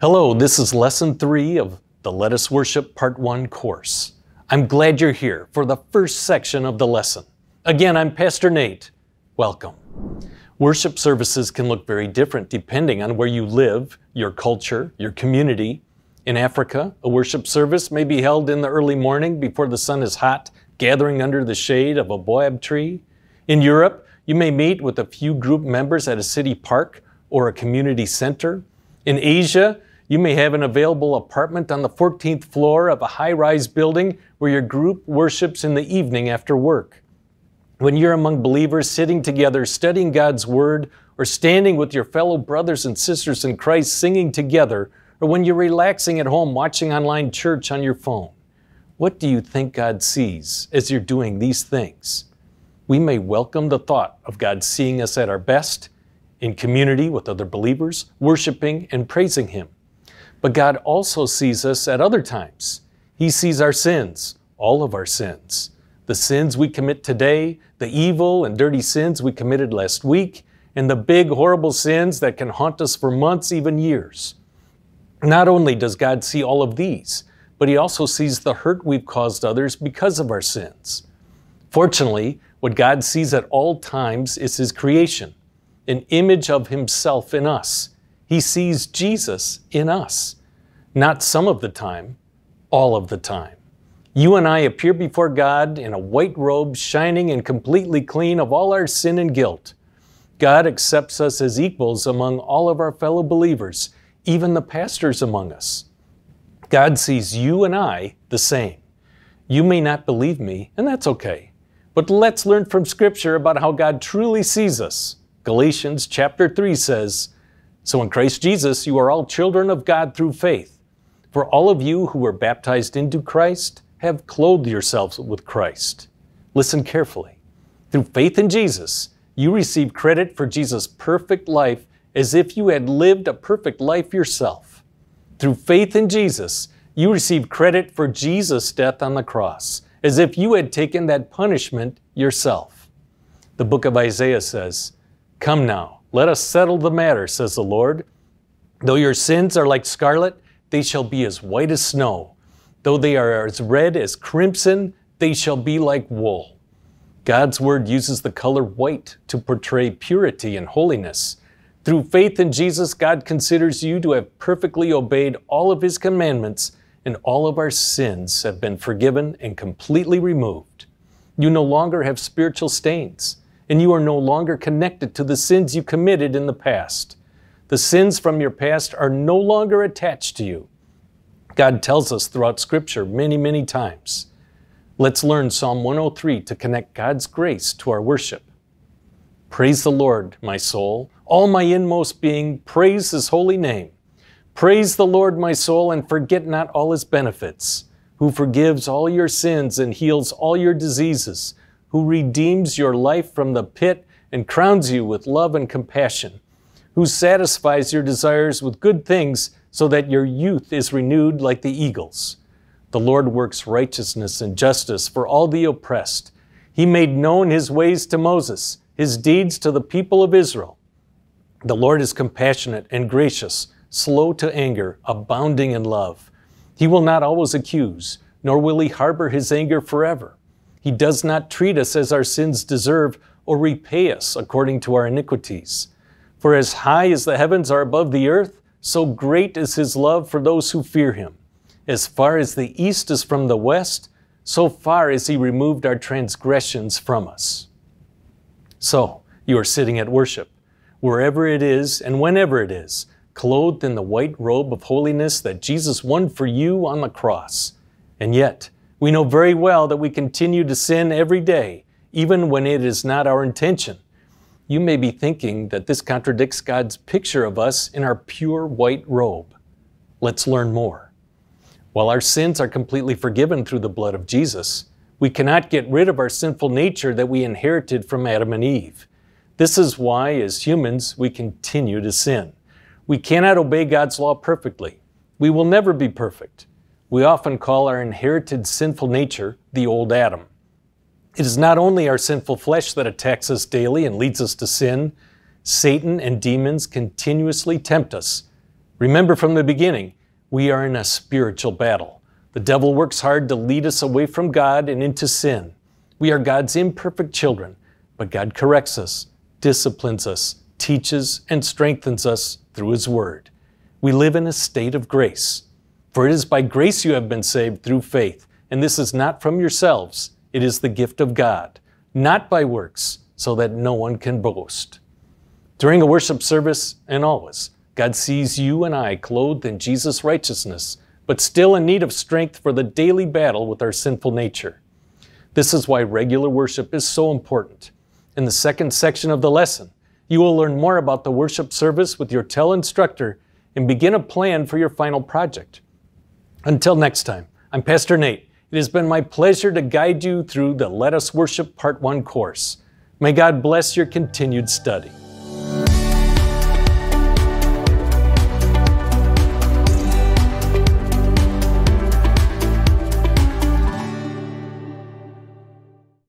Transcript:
Hello, this is lesson three of the Let Us Worship Part 1 course. I'm glad you're here for the first section of the lesson. Again, I'm Pastor Nate. Welcome. Worship services can look very different depending on where you live, your culture, your community. In Africa, a worship service may be held in the early morning before the sun is hot, gathering under the shade of a boab tree. In Europe, you may meet with a few group members at a city park or a community center. In Asia, you may have an available apartment on the 14th floor of a high rise building where your group worships in the evening after work. When you're among believers sitting together, studying God's Word, or standing with your fellow brothers and sisters in Christ singing together, or when you're relaxing at home watching online church on your phone, what do you think God sees as you're doing these things? We may welcome the thought of God seeing us at our best, in community with other believers, worshiping and praising Him. But God also sees us at other times. He sees our sins, all of our sins. The sins we commit today, the evil and dirty sins we committed last week, and the big, horrible sins that can haunt us for months, even years. Not only does God see all of these, but He also sees the hurt we've caused others because of our sins. Fortunately, what God sees at all times is His creation, an image of Himself in us. He sees Jesus in us. Not some of the time, all of the time. You and I appear before God in a white robe, shining and completely clean of all our sin and guilt. God accepts us as equals among all of our fellow believers, even the pastors among us. God sees you and I the same. You may not believe me, and that's okay. But let's learn from Scripture about how God truly sees us. Galatians chapter 3 says, so in Christ Jesus, you are all children of God through faith. For all of you who were baptized into Christ have clothed yourselves with Christ. Listen carefully. Through faith in Jesus, you receive credit for Jesus' perfect life as if you had lived a perfect life yourself. Through faith in Jesus, you receive credit for Jesus' death on the cross, as if you had taken that punishment yourself. The book of Isaiah says, Come now, let us settle the matter, says the Lord. Though your sins are like scarlet, they shall be as white as snow. Though they are as red as crimson, they shall be like wool. God's word uses the color white to portray purity and holiness. Through faith in Jesus, God considers you to have perfectly obeyed all of His commandments, and all of our sins have been forgiven and completely removed. You no longer have spiritual stains and you are no longer connected to the sins you committed in the past. The sins from your past are no longer attached to you. God tells us throughout Scripture many, many times. Let's learn Psalm 103 to connect God's grace to our worship. Praise the Lord, my soul. All my inmost being, praise His holy name. Praise the Lord, my soul, and forget not all His benefits, who forgives all your sins and heals all your diseases who redeems your life from the pit and crowns you with love and compassion, who satisfies your desires with good things so that your youth is renewed like the eagles. The Lord works righteousness and justice for all the oppressed. He made known his ways to Moses, his deeds to the people of Israel. The Lord is compassionate and gracious, slow to anger, abounding in love. He will not always accuse, nor will he harbor his anger forever. He does not treat us as our sins deserve or repay us according to our iniquities. For as high as the heavens are above the earth, so great is his love for those who fear him. As far as the east is from the west, so far has he removed our transgressions from us. So, you are sitting at worship, wherever it is and whenever it is, clothed in the white robe of holiness that Jesus won for you on the cross. And yet, we know very well that we continue to sin every day, even when it is not our intention. You may be thinking that this contradicts God's picture of us in our pure white robe. Let's learn more. While our sins are completely forgiven through the blood of Jesus, we cannot get rid of our sinful nature that we inherited from Adam and Eve. This is why, as humans, we continue to sin. We cannot obey God's law perfectly. We will never be perfect. We often call our inherited sinful nature the old Adam. It is not only our sinful flesh that attacks us daily and leads us to sin, Satan and demons continuously tempt us, Remember from the beginning, we are in a spiritual battle. The devil works hard to lead us away from God and into sin. We are God's imperfect children, but God corrects us, disciplines us, teaches, and strengthens us through His Word. We live in a state of grace. For it is by grace you have been saved through faith, and this is not from yourselves, it is the gift of God, not by works, so that no one can boast. During a worship service, and always, God sees you and I clothed in Jesus' righteousness, but still in need of strength for the daily battle with our sinful nature. This is why regular worship is so important. In the second section of the lesson, you will learn more about the worship service with your TELL instructor and begin a plan for your final project. Until next time, I'm Pastor Nate. It has been my pleasure to guide you through the Let Us Worship Part 1 course. May God bless your continued study.